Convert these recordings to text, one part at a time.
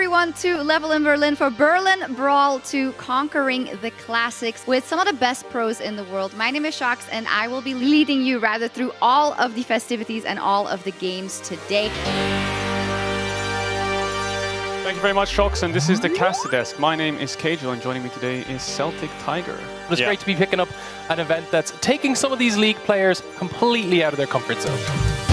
everyone to Level in Berlin for Berlin Brawl 2 Conquering the Classics with some of the best pros in the world. My name is Shox and I will be leading you rather through all of the festivities and all of the games today. Thank you very much, Shox, and this is the Caster Desk. My name is Kagel, and joining me today is Celtic Tiger. It's Yeah. great to be picking up an event that's taking some of these league players completely out of their comfort zone.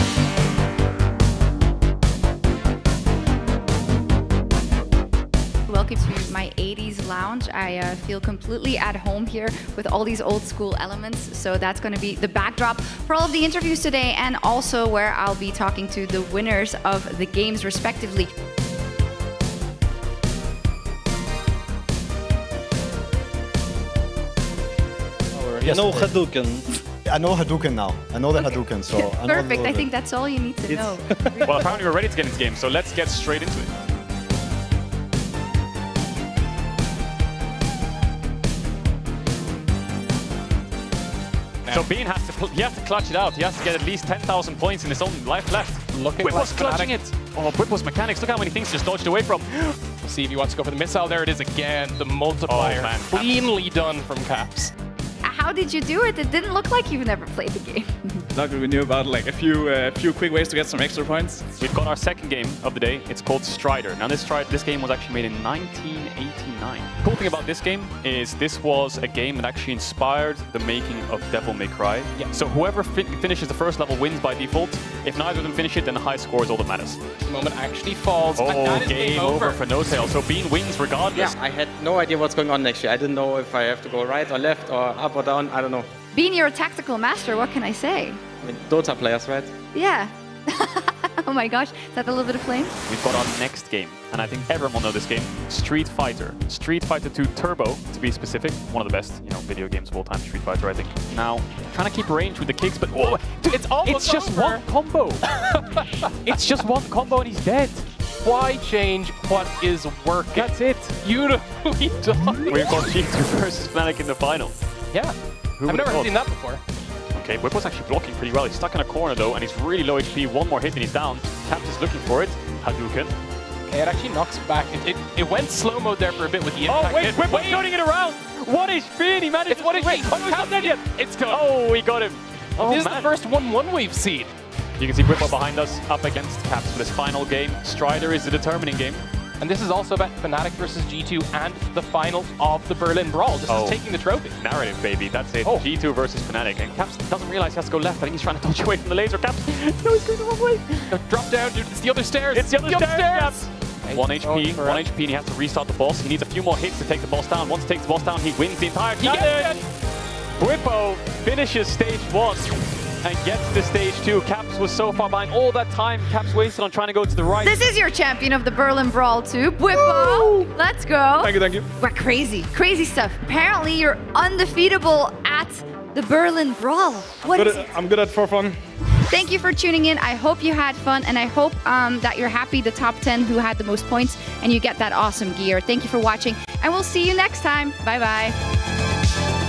I uh, feel completely at home here with all these old school elements. So that's going to be the backdrop for all of the interviews today and also where I'll be talking to the winners of the games respectively. You know Hadouken. I know Hadouken now. I know the Hadouken, so I know Perfect. little I think that's all you need to know. Well, apparently we're ready to get into the game, so let's get straight into it. So Bean has to he has to clutch it out. He has to get at least 10,000 points in his own life left. Looking Bwipo's clutching it. Oh, Bwipo's mechanics. Look how many things just dodged away from. See if he wants to go for the missile. There it is again. The multiplier. Oh, man. Cleanly done from Caps. How did you do it? It didn't look like you've never played the game. Luckily, we knew about like a few uh, few quick ways to get some extra points. We've got our second game of the day. It's called Strider. Now, this Strider, this game was actually made in 1989. Cool thing about this game is this was a game that actually inspired the making of Devil May Cry. Yeah. So whoever fi- finishes the first level wins by default. If neither of them finish it, then the high score is all that matters. The moment actually falls. and Oh, that is game over for N0tail. So Bean wins regardless. Yeah, I had no idea what's going on next year. I didn't know if I have to go right or left or up or down. I don't know. Being you're tactical master, what can I say? I mean, Dota players, right? Yeah. oh my gosh, is that a little bit of flame? We've got our next game, and I think everyone will know this game, Street Fighter. Street Fighter 2 Turbo, to be specific. One of the best, you know, video games of all time, Street Fighter, I think. Now, trying to keep range with the kicks, but oh, dude, It's almost it's just over. one combo. it's just one combo and he's dead. Why change what is working? That's it. beautifully done. We've got G2 versus Fnatic in the final. Yeah. Who I've never seen that before. Okay, Bwipo's actually blocking pretty well. He's stuck in a corner though, and he's really low HP. One more hit and he's down. Caps is looking for it. Hadouken. Okay, it actually knocks back. It, it, it went slow mode there for a bit with the oh, impact. Oh wait. Bwipo's turning it around. What is Finn? He managed It's to what is wait. he? Oh no, he's not dead yet. It's good. Oh, we got him. Oh, this is the first 1-1 we've seen. You can see Bwipo behind us, up against Caps for this final game. Strider is the determining game. And this is also about Fnatic versus G2 and the final of the Berlin Brawl. This Oh. is taking the trophy. Narrative, baby. That's it. Oh. G2 versus Fnatic. And Caps doesn't realize he has to go left. I think he's trying to dodge away from the laser. Caps. No, he's going the wrong way. No, drop down, dude. It's the other stairs. It's the other stairs, Caps. Okay, One HP, one. HP, and he has to restart the boss. He needs a few more hits to take the boss down. Once he takes the boss down, he wins the entire He gets challenge. it. Bwipo finishes stage one and gets to stage two. Caps was so far behind all that time. Caps wasted on trying to go to the right. This is your champion of the Berlin Brawl 2, Bwipo. Let's go. Thank you, thank you. What crazy, crazy stuff. Apparently, you're undefeatable at the Berlin Brawl. What Good is at, I'm good at for fun. Thank you for tuning in. I hope you had fun, and I hope um, that you're happy the top 10 who had the most points and you get that awesome gear. Thank you for watching, and we'll see you next time. Bye bye.